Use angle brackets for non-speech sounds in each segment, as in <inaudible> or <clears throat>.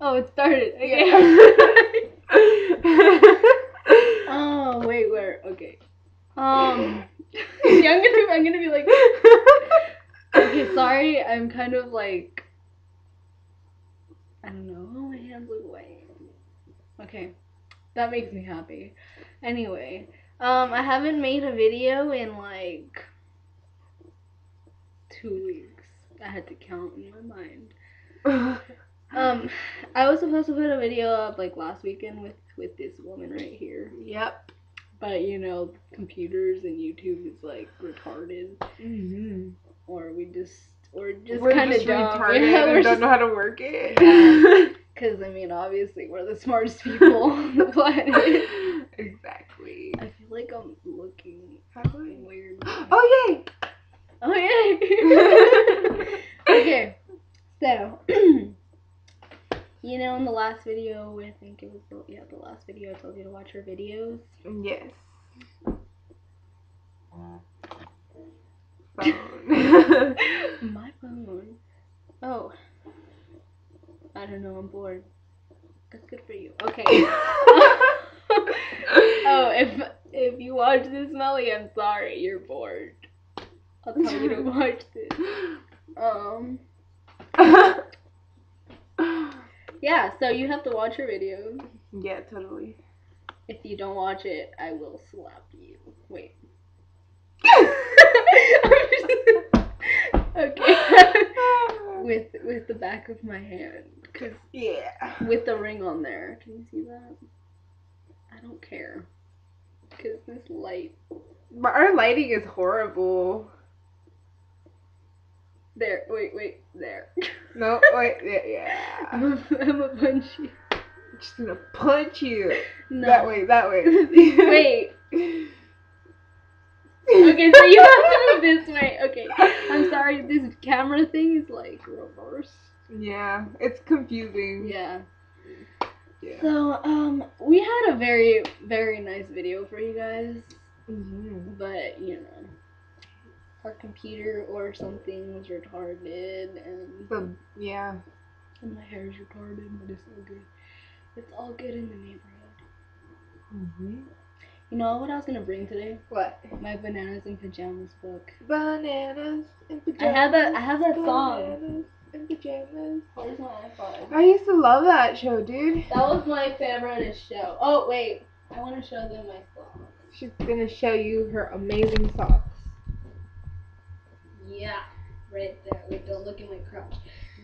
Oh, it started. Okay. <laughs> oh wait, where? Okay. Um. <laughs> yeah, I'm gonna. I'm gonna be like. Okay, sorry. I'm kind of like. I don't know. My hands look white. Okay, that makes me happy. Anyway, um, I haven't made a video in like two weeks. I had to count in my mind. <laughs> Um, I was supposed to put a video up like last weekend with with this woman right here, yep. but you know, computers and YouTube is like retarded, Mm-hmm. or we just or just kind of retarded <laughs> Yeah, we're don't just know how to work it. because <laughs> I mean, obviously, we're the smartest people on the <laughs> planet. exactly. I feel like I'm looking I- weird. Oh yay! Oh yeah. okay, so <clears throat> you know, in the last video, I think it was the, yeah the last video I told you to watch her videos. Yes. Phone. <laughs> My phone. Oh. I don't know. I'm bored. That's good for you. Okay. <laughs> oh, if if you watch this, Melly, I'm sorry. You're bored. I'll tell you to <laughs> watch this. Um. Yeah. So you have to watch her videos. yeah, totally. If you don't watch it, I will slap you. Wait. <laughs> okay. <laughs> with with the back of my hand, cause yeah. with the ring on there. Can you see that? I don't care, cause this light But our lighting is horrible. There. Wait, wait, there. No, <laughs> wait, yeah, yeah. I'm a, I'm a punchy. just gonna punch you. No. That way, that way. <laughs> Wait. Okay, so you have to move this way. Okay, I'm sorry. This camera thing is like reverse. Yeah, it's confusing. Yeah. Yeah. So um, we had a very very nice video for you guys. Mhm. but you know, our computer or something was retarded, and, yeah. and my hair is retarded, but it's all good. It's all good in the neighborhood. Mm-hmm. You know what I was gonna bring today? What? My bananas and pajamas book. Bananas and pajamas I have that. I have that song. Bananas and pajamas. Where's my iPod? I used to love that show, dude. That was my favorite show. Oh wait, I want to show them my song. She's gonna show you her amazing socks. Right there. Wait, don't look at my crotch.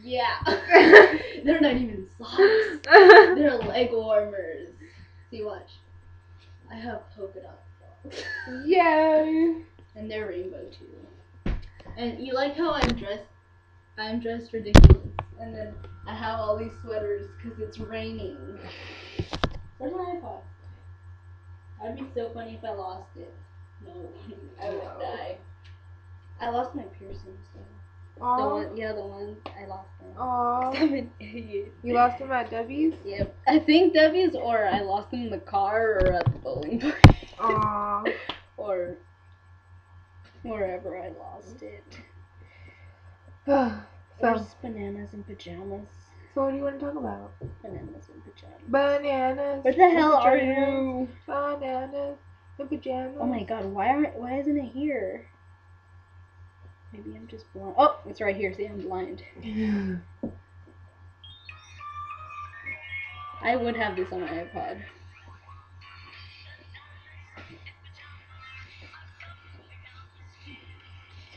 Yeah, <laughs> <laughs> they're not even socks. <laughs> They're leg warmers. See, watch. I have polka dot socks. Yay! And they're rainbow too. And you like how I'm dressed? I'm dressed ridiculous. And then I have all these sweaters because it's raining. Where's my iPod? That'd be so funny if I lost it. No, I would die. I lost my piercings though. The one, yeah, the ones I lost them. Aw. <laughs> I'm an idiot. You lost them at Debbie's? Yep. I think Debbie's or I lost them in the car or at the bowling alley. <laughs> Aw. or wherever I lost it. <sighs> so, There's bananas and pajamas. so what do you want to talk about? Bananas and pajamas. Bananas. Where the hell are you? Bananas and pajamas. Oh my god, why aren't why isn't it here? Maybe I'm just blind. Oh, it's right here. See, I'm blind. I would have this on my iPod.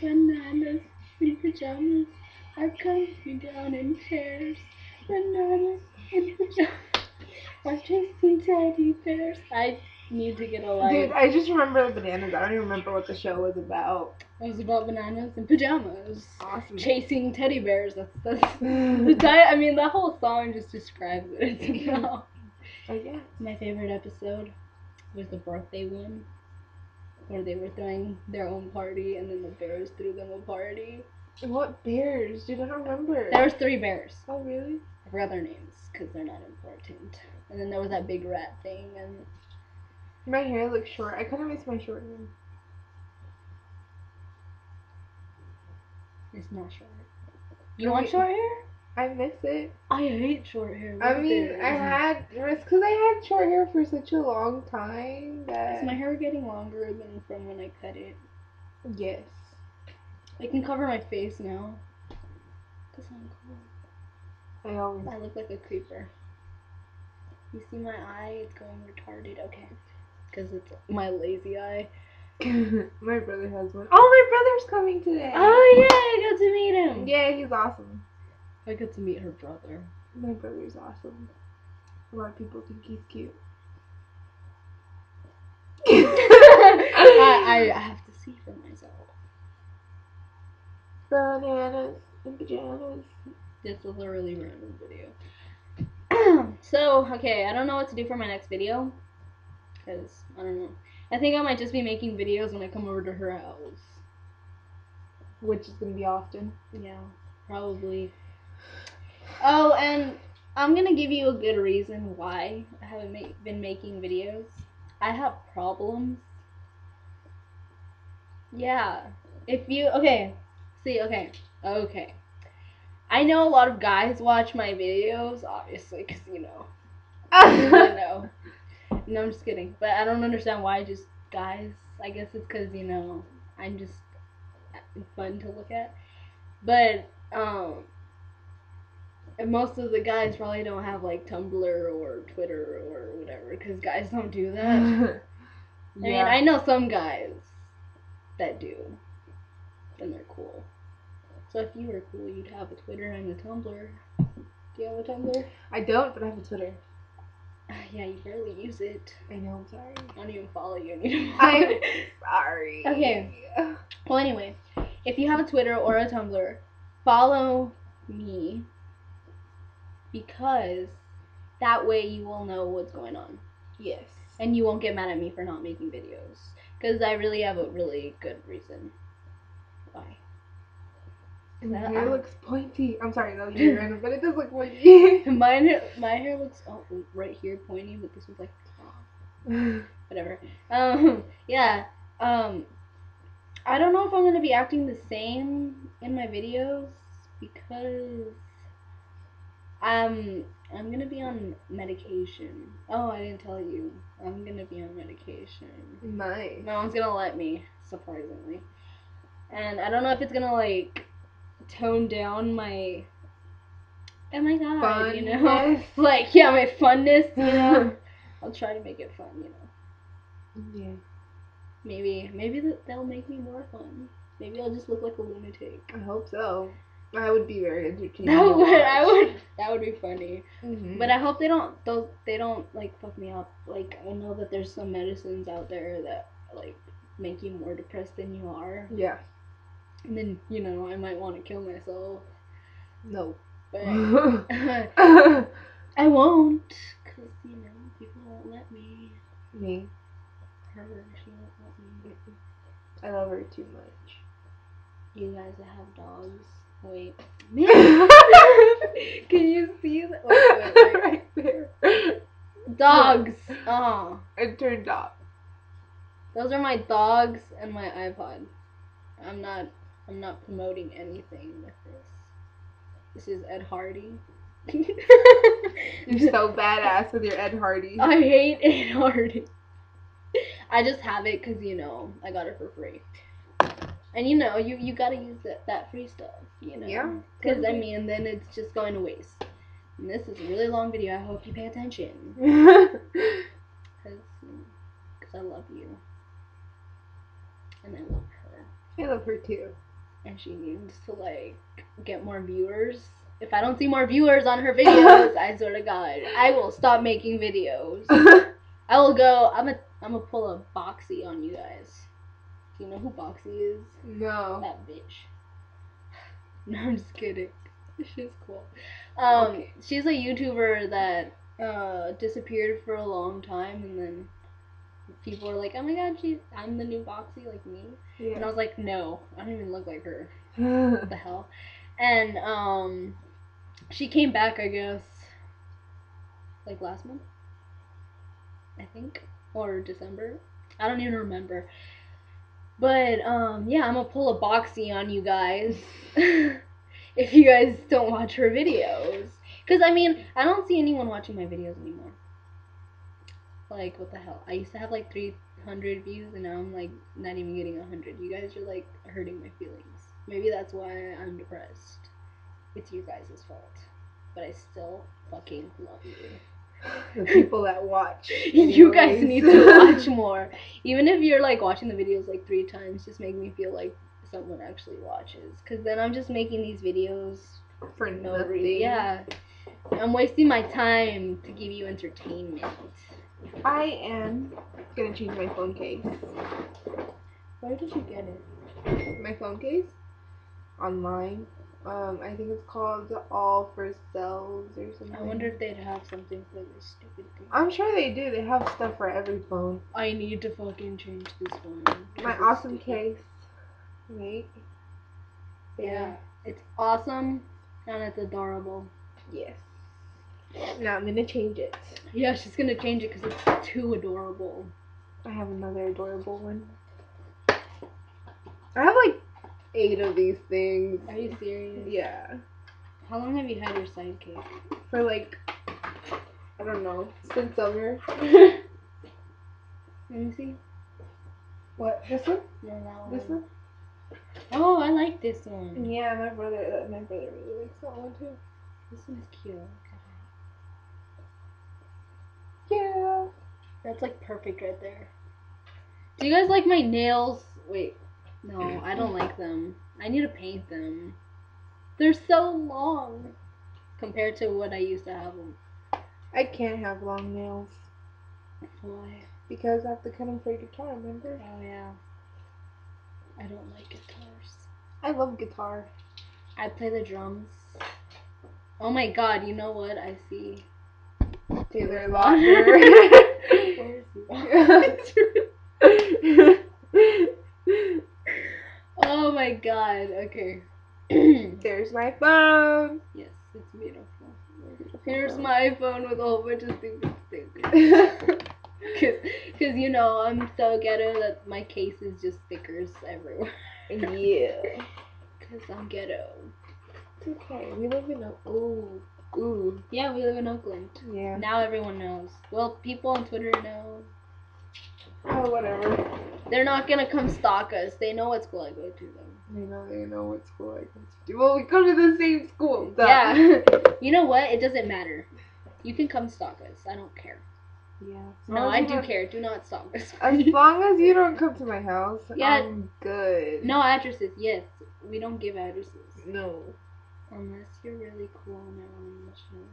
Bananas in pajamas are coming down in pairs. Bananas in pajamas are chasing teddy bears. I need to get a light. Dude, I just remember the bananas. I don't even remember what the show was about. It was about bananas and pajamas. Awesome. Chasing teddy bears. That's that's <laughs> the di- I mean, the whole song just describes it itself. I guess. My favorite episode was the birthday one, where they were throwing their own party, and then the bears threw them a party. What bears? Dude, I don't remember. There was three bears. Oh, really? I forgot their names because they're not important. And then there was that big rat thing, and My hair looks short. I kind of miss my short hair. It's not short. You want short hair? I miss it. I hate short hair. Look I mean. I had it's because I had short hair for such a long time that Is my hair getting longer than from when I cut it? yes. I can cover my face now. Cause I'm cool. I always I look like a creeper. You see my eye? It's going retarded. Okay. Because it's my lazy eye. <laughs> my brother has one. Oh, my brother's coming today. Oh yeah, I got to meet him. yeah, he's awesome. I got to meet her brother. My brother's awesome. A lot of people think he's cute. <laughs> I, I have to see for myself. Bananas and pajamas. This was a really random video. <clears throat> so, okay, I don't know what to do for my next video. Because, I don't know. I think I might just be making videos when I come over to her house. Which is gonna be often. Yeah, probably. Oh, and I'm gonna give you a good reason why I haven't ma- been making videos. I have problems. Yeah. If you okay, see, okay, okay. I know a lot of guys watch my videos, obviously, because you know, <laughs> you know. No, I'm just kidding. But I don't understand why just guys. I guess it's because you know I'm just fun to look at. But um, most of the guys probably don't have like Tumblr or Twitter or whatever, because guys don't do that. <laughs> I mean. I know some guys that do, and they're cool. So if you were cool, you'd have a Twitter and a Tumblr. Do you have a Tumblr? I don't, but I have a Twitter. <sighs> Yeah, you barely use it. I know. I'm sorry. I don't even follow you. and you don't follow I'm sorry. Okay. Well, anyway, if you have a Twitter or a Tumblr, follow me because that way you will know what's going on Yes. and you won't get mad at me for not making videos because I really have a really good reason why. And hair looks pointy. I'm sorry, that was really random, but it does look pointy. <laughs> Mine, my hair looks oh, right here pointy, but this one's like <sighs> whatever. Um, yeah. Um, I don't know if I'm gonna be acting the same in my videos because I'm I'm gonna be on medication. Oh, I didn't tell you. I'm gonna be on medication. nice. No one's gonna let me, surprisingly. And I don't know if it's gonna like tone down my oh my god, you know? <laughs> Like yeah, my funness, you know. <laughs> I'll try to make it fun, you know. Yeah. Maybe maybe th- that'll make me more fun. Maybe I'll just look like a lunatic. I hope so. I would be very entertaining. <laughs> That would I would that would be funny. Mhm. But I hope they don't those they don't like fuck me up. Like I know that there's some medicines out there that like make you more depressed than you are. yeah. And then, you know, I might want to kill myself. No. But <laughs> I won't. Because, you know, people won't let me. Me? Her, she won't let me. I love her too much. You guys that have dogs. Wait. <laughs> Can you see that? Wait, wait, wait. <laughs> right there. Dogs! Uh It turned off. Those are my dogs and my iPod. I'm not I'm not promoting anything with this. This is Ed Hardy. You're so badass with your Ed Hardy. I hate Ed Hardy. I just have it because you know I got it for free. And you know you you gotta use that that free stuff. You know. Yeah. Because I mean then it's just going to waste. And this is a really long video. I hope you pay attention. <laughs> Because mm, I love you. And I love her. I love her too. And she needs to like get more viewers. If I don't see more viewers on her videos, I swear to God, I will stop making videos. <laughs> I will go. I'm a. I'm gonna pull a Boxxy on you guys. Do you know who Boxxy is? no. That bitch. <sighs> No, I'm just kidding. <laughs> She's cool. Um, Okay. she's a YouTuber that uh disappeared for a long time, and then people were like, "Oh my God, she's I'm the new Boxxy, like me." And I was like, "No, I don't even look like her." <laughs> what the hell and um she came back i guess like last month i think or december i don't even remember but um yeah i'm gonna pull a boxxy on you guys <laughs> if you guys don't watch her videos. Because, I mean, I don't see anyone watching my videos anymore. Like, what the hell? I used to have like 300 views, and now I'm like not even getting 100. You guys are like hurting my feelings. Maybe that's why I'm depressed. It's your guys' fault. But I still fucking love you. The people that watch. <laughs> you guys need to <laughs> watch more. Even if you're like watching the videos like three times, just make me feel like someone actually watches. Cause then I'm just making these videos for no nothing. reason. Yeah, I'm wasting my time to give you entertainment. I am gonna change my phone case. Where did you get it? My phone case online. Um, I think it's called All for Cells or something. I wonder if they'd have something for this stupid thing. I'm sure they do. They have stuff for every phone. I need to fucking change this phone. My awesome stupid. case. Wait. Yeah, it's awesome and it's adorable. Yes. Now I'm gonna change it. Yeah, she's gonna change it because it's too adorable. I have another adorable one. I have like eight of these things. Are you serious? Yeah. How long have you had your sidekick? For like, I don't know, since summer. <laughs> Let me see. What? This one? No, that This one? Oh, I like this one. Yeah, my brother. My brother really likes that one too. This one's cute. Yeah. That's like perfect right there. Do you guys like my nails? Wait, no, I don't like them. I need to paint them. They're so long compared to what I used to have them. I can't have long nails Why? because I have to cut them for guitar. Remember? Oh yeah. I don't like guitars. I love guitar. I play the drums. Oh my god, you know what? I see. Taylor Lautner. <laughs> <laughs> oh my god, okay. <clears throat> There's my phone. Yes, it's beautiful. Here's my phone with a whole bunch of stupid stickers. Because, you know, I'm so ghetto that my case is just stickers everywhere. yeah. <laughs> Because I'm ghetto. It's okay. We live in a ooh ooh. Yeah, we live in Oakland. Yeah. Now everyone knows. Well, people on Twitter know. Oh whatever. They're not gonna come stalk us. They know what school I go to, though. They know they know what school I go to. Well, we go to the same school. duh. Yeah. <laughs> <laughs> you know what? It doesn't matter. You can come stalk us. I don't care. Yeah. No, I do care. Do not stalk us. As <laughs> long as you don't come to my house, Yeah. I'm good. no addresses. Yes, we don't give addresses No. Unless you're really cool and I want to you.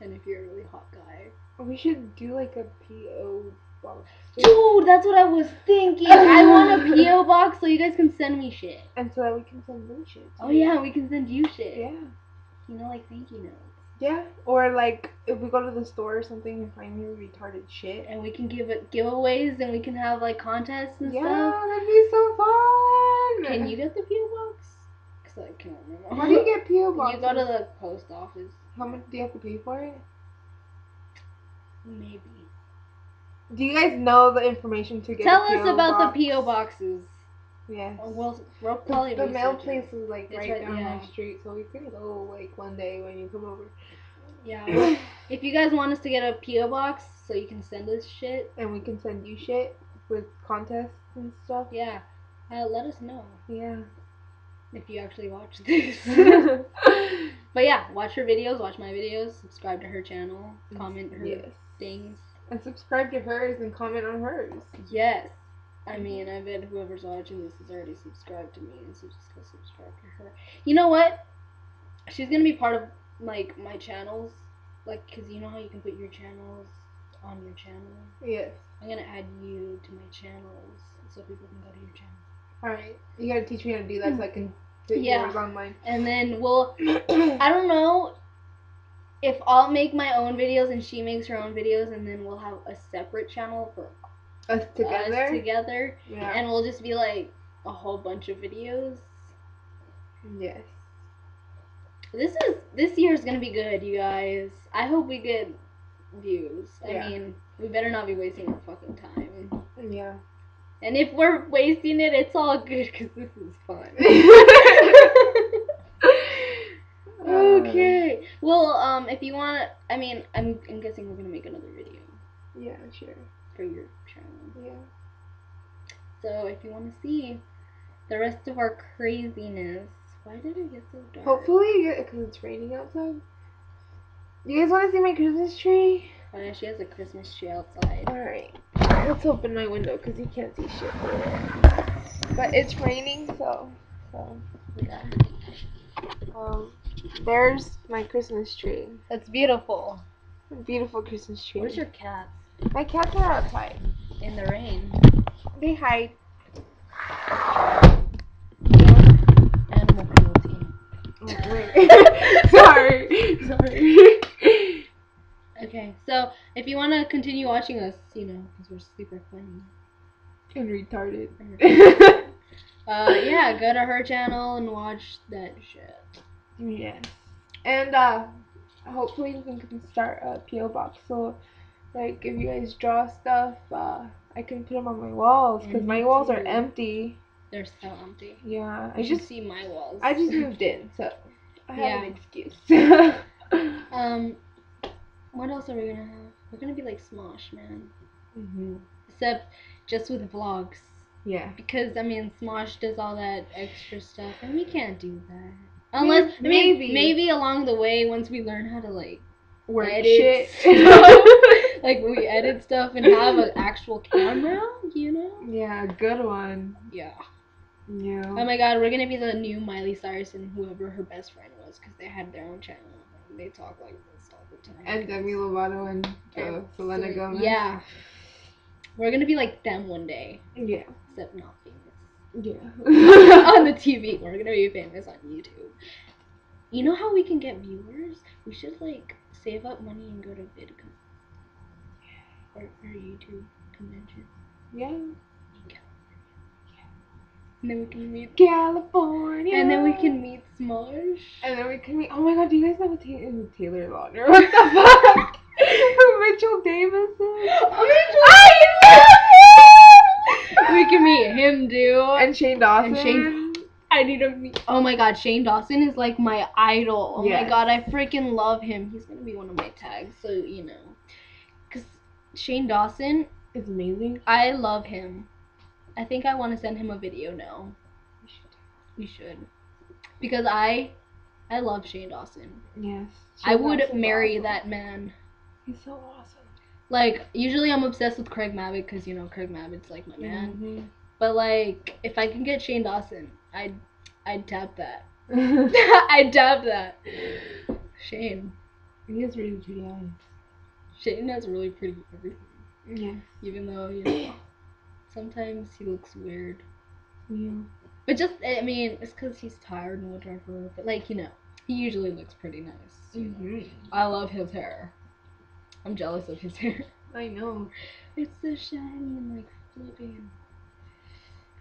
And if you're a really hot guy. We should do like a PO box. Dude, that's what I was thinking. I <laughs> want a PO box so you guys can send me shit. And so that we can send them shit. Oh yeah, we can send you shit. Yeah. You know, like thank you notes. Yeah. Or like if we go to the store or something and find really retarded shit. And we can give it giveaways and we can have like contests and Yeah, stuff. that'd be so fun. Can you get the PO box? I can't remember. How do you get PO boxes? You go to the post office. How much do you have to pay for it? Maybe. Do you guys know the information to get? Tell us about box? the PO boxes. Yes. We'll, we'll The- probably the mail place it. is like right, right- down yeah. my street, so we can go like one day when you come over. Yeah. <laughs> if you guys want us to get a PO box so you can send us shit, and we can send you shit with contests and stuff. yeah, uh, let us know Yeah. If you actually watch <laughs> this. <laughs> but yeah, watch her videos, watch my videos, subscribe to her channel, comment her yes. things. And subscribe to hers and comment on hers. Yes. I mean, I bet whoever's watching this has already subscribed to me, and so just go subscribe to her. You know what? She's gonna be part of like my channels, like, cause you know how you can put your channels on your channel. Yes. I'm gonna add you to my channels so people can go to your channel, Alright. You gotta teach me how to do that so I can put Yeah. yours online. and then we'll. <clears throat> I don't know if I'll make my own videos and she makes her own videos, and then we'll have a separate channel for Us together. us together, yeah. and we'll just be like a whole bunch of videos. yes. This is this year is gonna be good, you guys. I hope we get views. I Yeah. mean, we better not be wasting our fucking time. Yeah. And if we're wasting it, it's all good because this is fun. <laughs> <laughs> Okay. Well, um, if you want, I mean, I'm, I'm guessing we're gonna make another video Yeah, sure. for your channel. Yeah. So if you want to see the rest of our craziness, why did it get so dark? Hopefully, because it's raining outside. You guys want to see my Christmas tree? Oh yeah, she has a Christmas tree outside. Alright. Let's open my window because you can't see shit. But it's raining, so. So, yeah. Um, there's my Christmas tree. That's beautiful. Beautiful Christmas tree. Where's your cats? My cats are outside. In the rain. They hide. Animal cruelty. Oh, wait. <laughs> Sorry. Sorry. Okay, so if you want to continue watching us, you know, because we're super funny. and retarded. <laughs> Uh, yeah, go to her channel and watch that shit. yes. And uh, hopefully we can start a PO box. So, like, if you guys draw stuff, uh, I can put them on my walls because my walls are empty. They're so empty. Yeah, I just see my walls. I just moved in, so I have an excuse. <laughs> Um, what else are we gonna have? We're gonna be like Smosh, man. hmm Except just with vlogs. Yeah. Because, I mean, Smosh does all that extra stuff, and we can't do that. Unless, I mean, Maybe. maybe along the way, once we learn how to, like, Work edit shit. <laughs> stuff, like, we edit stuff and have an actual camera, you know? yeah, good one. Yeah. Yeah. Oh my god, we're gonna be the new Miley Cyrus and whoever her best friend was, because they had their own channel. And they talk like this all the time. and Demi Lovato and uh, And Selena Gomez. Yeah. We're gonna be like them one day, Yeah. except not famous. Yeah. <laughs> on the TV. We're gonna be famous on YouTube. You know how we can get viewers? We should like save up money and go to VidCon or, or YouTube convention. yeah. And then we can meet. California. And then we can meet Smosh. And then we can meet. Oh my god, do you guys know what Ta- Taylor Lautner? <laughs> What the fuck? who Mitchell Davis is? Oh, we can meet him, dude. And Shane Dawson. And Shane- I need to meet. Oh my god, Shane Dawson is like my idol. Oh my god, I freaking love him. He's gonna be one of my tags, so you know. Cause Shane Dawson, is amazing. I love him. I think I want to send him a video now. We should. We should. Because I, I love Shane Dawson. Yes. I would Dawson's marry awesome. that man. He's so awesome. Like usually I'm obsessed with Craig Mabbitt because you know Craig Mabbitt's like my man. Mhm. But like if I can get Shane Dawson, I'd I'd tap that. Mm-hmm. <laughs> <laughs> I'd tap that. Shane. he has really pretty eyes. Shane has really pretty everything. Yeah. Even though, you know, sometimes he looks weird. Yeah. But just I mean, it's cause he's tired and whatever. But like, you know, he usually looks pretty nice. Mhm. I love his hair. I'm jealous of his <laughs> hair. I know. It's so shiny and like flipping.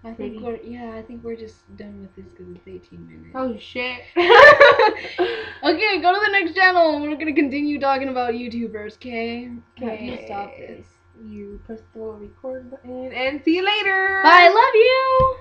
I think we're yeah, I think we're just done with this because it's 18 minutes. Oh shit. <laughs> <laughs> Okay, go to the next channel we're gonna continue talking about YouTubers, okay? Have you stop this? You press the little record button and see you later. Bye, love you!